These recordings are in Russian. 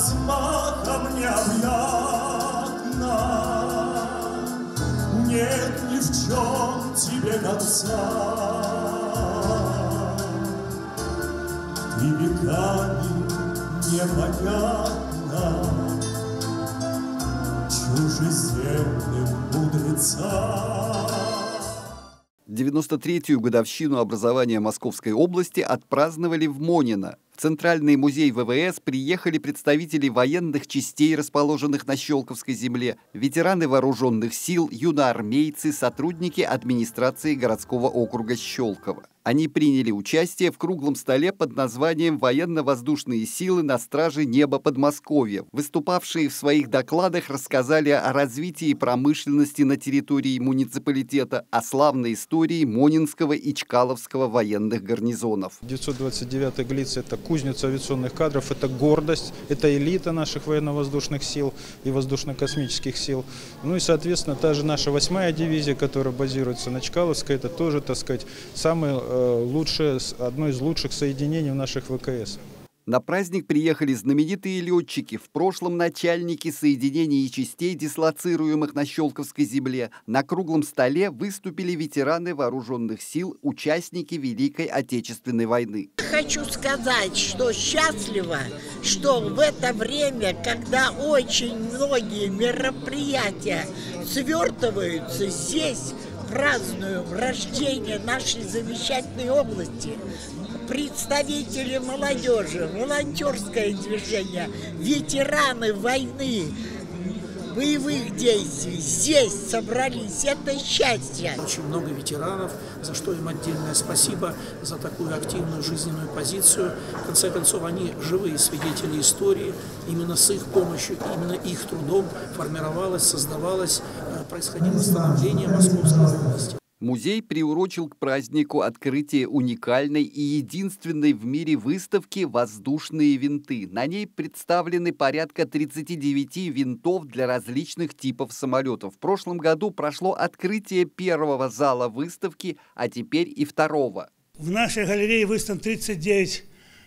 размахом необъятна. Нет ни в чем тебе конца. Ты веками непонятна чужеземным мудреца. 93-ю годовщину образования Московской области отпраздновали в Монино. Центральный музей ВВС приехали представители военных частей, расположенных на Щелковской земле, ветераны вооруженных сил, юноармейцы, сотрудники администрации городского округа Щелково. Они приняли участие в круглом столе под названием «Военно-воздушные силы на страже неба Подмосковья». Выступавшие в своих докладах рассказали о развитии промышленности на территории муниципалитета, о славной истории Монинского и Чкаловского военных гарнизонов. 929 ГЛИЦ – это кузница авиационных кадров, это гордость, это элита наших военно-воздушных сил и воздушно-космических сил. Ну и, соответственно, та же наша восьмая дивизия, которая базируется на Чкаловской, это тоже, так сказать, самая э, лучшее, одно из лучших соединений в наших ВКС. На праздник приехали знаменитые летчики, в прошлом начальники соединений частей, дислоцируемых на Щелковской земле. На круглом столе выступили ветераны вооруженных сил, участники Великой Отечественной войны. Хочу сказать, что счастливо, что в это время, когда очень многие мероприятия свертываются здесь, празднуем рождение нашей замечательной области, представители молодежи, волонтерское движение, ветераны войны, боевых действий здесь собрались. Это счастье. Очень много ветеранов, за что им отдельное спасибо, за такую активную жизненную позицию. В конце концов, они живые свидетели истории. Именно с их помощью, именно их трудом формировалось, создавалось, э, происходило становление Московской области. Музей приурочил к празднику открытие уникальной и единственной в мире выставки «Воздушные винты». На ней представлены порядка 39 винтов для различных типов самолетов. В прошлом году прошло открытие первого зала выставки, а теперь и второго. В нашей галерее выставлено 39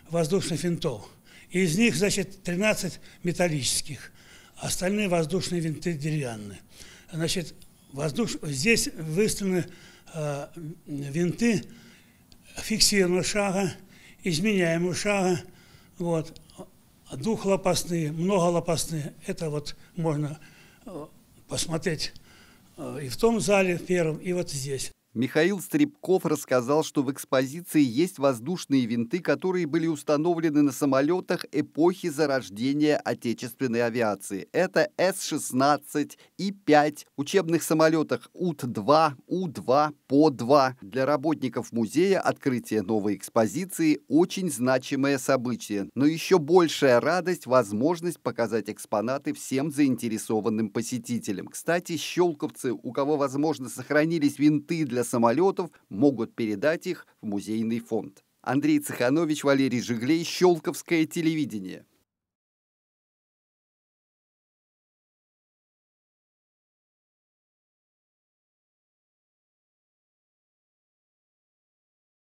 воздушных винтов. Из них, значит, 13 металлических. Остальные воздушные винты деревянные. Значит, воздуш... здесь выставлены э, винты фиксированного шага, изменяемого шага, вот, двухлопастные, многолопастные. Это вот можно э, посмотреть э, и в том зале первом, и вот здесь. Михаил Стребков рассказал, что в экспозиции есть воздушные винты, которые были установлены на самолетах эпохи зарождения отечественной авиации. Это С-16 и 5 учебных самолетах УТ-2, У-2, ПО-2. Для работников музея открытие новой экспозиции – очень значимое событие. Но еще большая радость – возможность показать экспонаты всем заинтересованным посетителям. Кстати, щелковцы, у кого, возможно, сохранились винты самолетов могут передать их в музейный фонд. Андрей Цеханович, Валерий Жиглей, Щелковское телевидение.